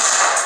Yes.